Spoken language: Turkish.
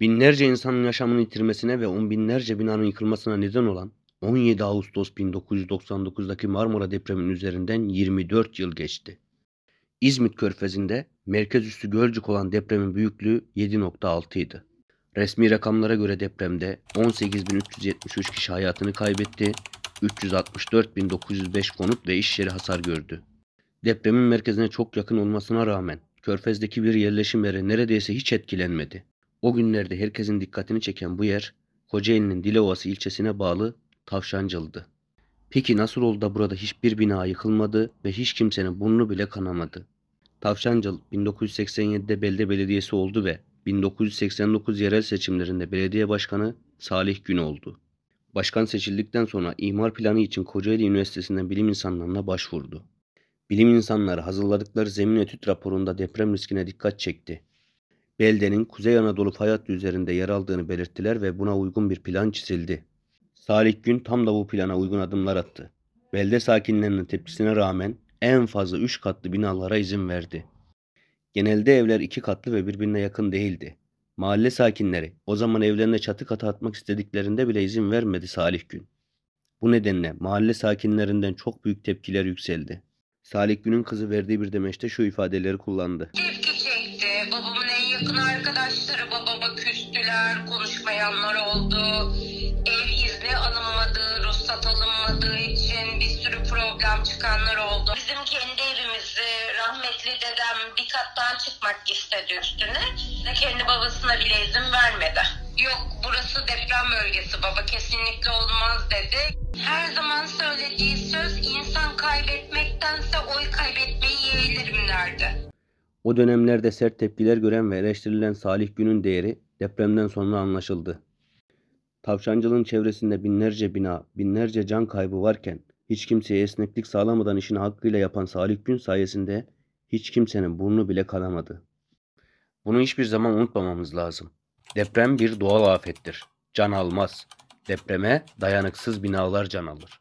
Binlerce insanın yaşamını yitirmesine ve on binlerce binanın yıkılmasına neden olan 17 Ağustos 1999'daki Marmara depreminin üzerinden 24 yıl geçti. İzmit Körfezi'nde merkez üssü Gölcük olan depremin büyüklüğü 7.6 idi. Resmi rakamlara göre depremde 18.373 kişi hayatını kaybetti, 364.905 konut ve iş yeri hasar gördü. Depremin merkezine çok yakın olmasına rağmen Körfez'deki bir yerleşim yeri neredeyse hiç etkilenmedi. O günlerde herkesin dikkatini çeken bu yer Kocaeli'nin Dilovası ilçesine bağlı Tavşancıl'dı. Peki nasıl oldu da burada hiçbir bina yıkılmadı ve hiç kimsenin burnu bile kanamadı? Tavşancıl 1987'de belde belediyesi oldu ve 1989 yerel seçimlerinde belediye başkanı Salih Gün oldu. Başkan seçildikten sonra imar planı için Kocaeli Üniversitesi'nden bilim insanlarına başvurdu. Bilim insanları hazırladıkları zemin etüt raporunda deprem riskine dikkat çekti. Beldenin Kuzey Anadolu fay hattı üzerinde yer aldığını belirttiler ve buna uygun bir plan çizildi. Salih Gün tam da bu plana uygun adımlar attı. Belde sakinlerinin tepkisine rağmen en fazla 3 katlı binalara izin verdi. Genelde evler iki katlı ve birbirine yakın değildi. Mahalle sakinleri o zaman evlerine çatı katı atmak istediklerinde bile izin vermedi Salih Gün. Bu nedenle mahalle sakinlerinden çok büyük tepkiler yükseldi. Salih Gün'ün kızı verdiği bir demeçte şu ifadeleri kullandı. Çekti. Babamın yakın arkadaşları babama küstüler, konuşmayanlar oldu. Ev izni alınmadı, ruhsat alınmadığı için bir sürü problem çıkanlar oldu. Bizim kendi evimizi rahmetli dedem bir kattan çıkmak istedi üstüne. Kendi babasına bile izin vermedi. Yok burası deprem bölgesi baba kesinlikle olmaz dedi. Her zaman söylediği söz insan kaybetmektense oy kaybetmeyi yeğlerim derdi. O dönemlerde sert tepkiler gören ve eleştirilen Salih Gün'ün değeri depremden sonra anlaşıldı. Tavşancılığın çevresinde binlerce bina, binlerce can kaybı varken hiç kimseye esneklik sağlamadan işini hakkıyla yapan Salih Gün sayesinde hiç kimsenin burnu bile kanamadı. Bunu hiçbir zaman unutmamamız lazım. Deprem bir doğal afettir. Can almaz. Depreme dayanıksız binalar can alır.